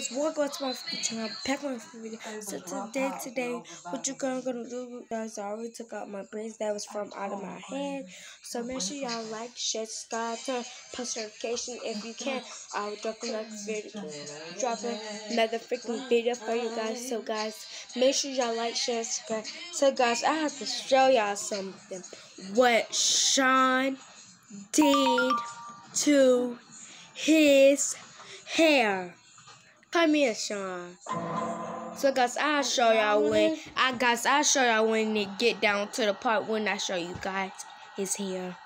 guys, welcome back to my channel. Back my video. So today, today, what you gonna gonna do, guys? I already took out my braids that was from out of my head. So make sure y'all like, share, subscribe, turn post notification if you can. I will drop another video, drop another freaking video for you guys. So guys, make sure y'all like, share, subscribe. So guys, I have to show y'all something. What Sean did to his hair. Come here, Sean. So guys, I'll show y'all when I guys I'll show y'all when it get down to the part when I show you guys his hair.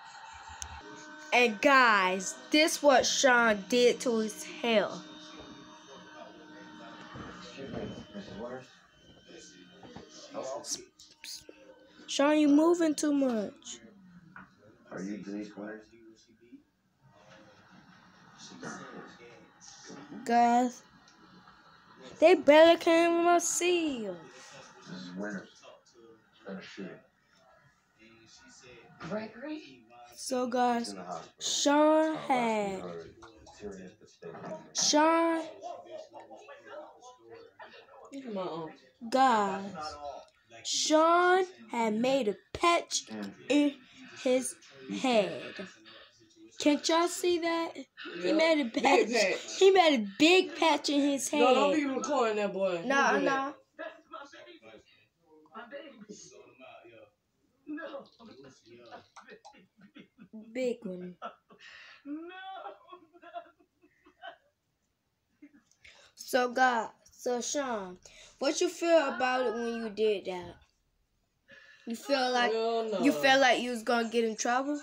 And guys, this what Sean did to his hair. Sean, you moving too much. Are you Denise Winters? Guys, they barely can't even see you. This is him. Gregory? So guys. Sean had. Sean guys, Sean had made a patch in his head. Can't y'all see that? He made a Big patch. patch. He made a big patch in his head. No, don't be recording that boy. Don't Nah, do that. nah. Big one. No. So God, so Sean, what you feel about it when you did that? You feel like Hell no. you felt like you was gonna get in trouble?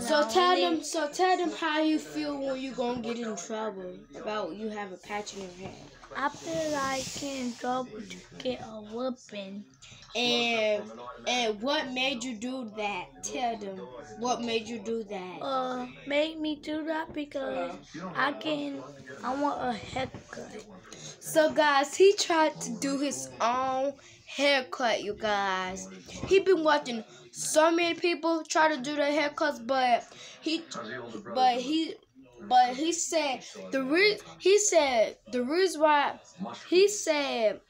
So tell them, so tell them how you feel when you gonna get in trouble about you have a patch in your head. I feel like getting in trouble to get a whooping. And and what made you do that? Tell them what made you do that. Uh, made me do that because I can. I want a haircut. So guys, he tried to do his own haircut, you guys. He been watching so many people try to do their haircuts, but he but he but he said the re- he said the reason why he said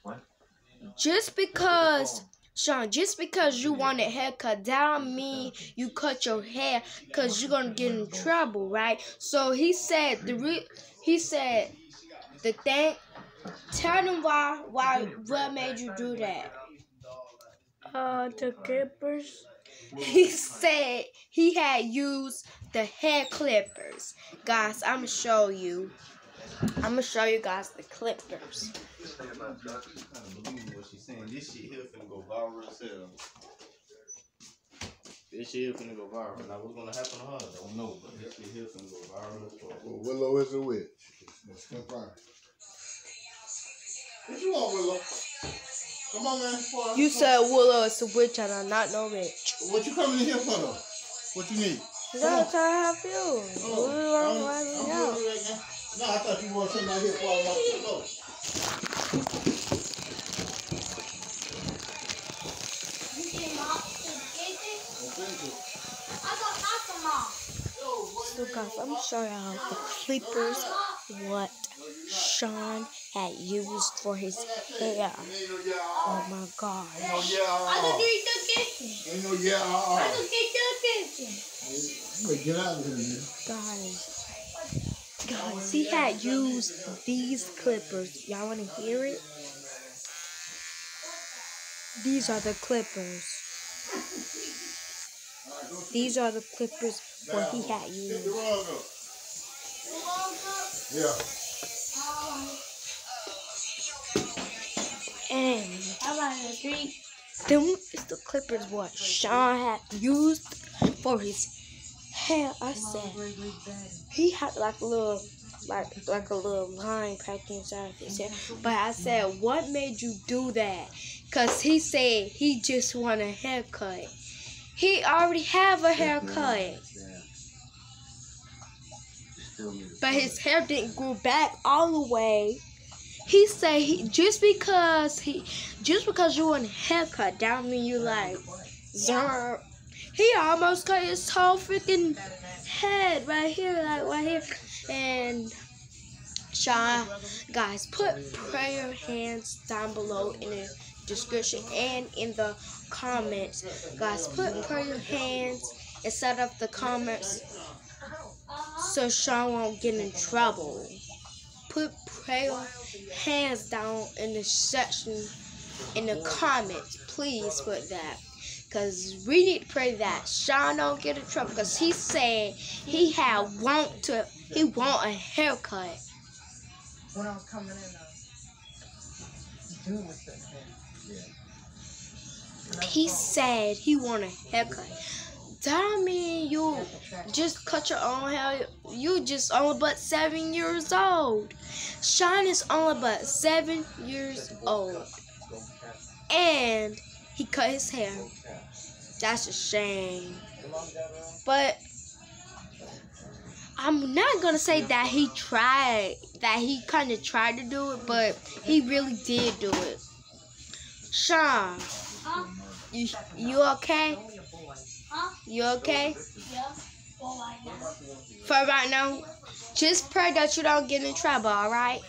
just because Sean, just because you want a haircut, that don't mean you cut your hair because you're gonna get in trouble, right? So he said the re- he said the thing. Tell them why why what made you do that. Uh, the clippers. He said he had used the hair clippers. Guys, I'm gonna show you. I'm gonna show you guys the clippers. I don't believe what she's saying. This shit here finna go viral as hell. This shit here finna go viral. Now what's gonna happen to her? I don't know, but this shit here finna go viral as fuck. Well, Willow is a witch. Let's confirm. What you want, Willow? Come on, man. Come You on. said Willow is a witch and I'm not no witch. What you coming in here for, though? What you need? You gotta try to help you. Oh, I'm- don't want I'm to know. right now. No, I thought you wanted something out here for all my Look. So guys, I'm gonna show y'all the clippers what Sean had used for his hair. Oh my god. Guys, guys, he had used these clippers. Y'all want to hear it? These are the clippers. These are the clippers what he had used. Yeah. And How about the street? them is the clippers what Sean had used for his hair. I said he had like a little like like a little line packed inside of his hair. But I said, what made you do that? Cause he said he just want a haircut. He already have a haircut, but his hair didn't grow back all the way. He said he just because he just because you want a haircut, down mean you like zer. He almost cut his whole freaking head right here, like right here, and Sean. Guys, put prayer hands down below in the description and in the comments. Guys, put prayer hands instead of the comments so Sean won't get in trouble. Put prayer hands down in the section in the comments. Please put that. Cause we need to pray that Sean don't get in trouble. Cause he said he had want to he want a haircut. When I was coming in, dude was sitting there. He said he want a haircut. That mean you just cut your own hair. You just only but seven years old. Sean is only but seven years old. And he cut his hair. That's a shame. But I'm not gonna say that he tried, that he kind of tried to do it, but he really did do it. Sean, you you okay? You okay? Yeah. For right now. For right now, just pray that you don't get in trouble, all right?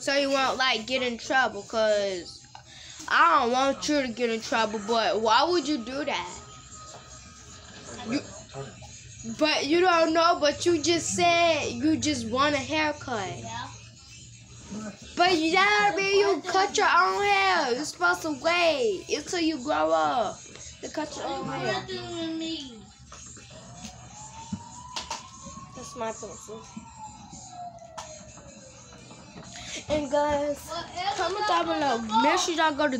So you won't like get in trouble, cause I don't want you to get in trouble. But why would you do that? You, but you don't know. But you just said you just want a haircut. Yeah. But you that mean you cut your own hair. You're supposed to wait until you grow up to cut your own hair. Nothing with me. That's my pencil. And guys, comment down below. Make sure y'all go to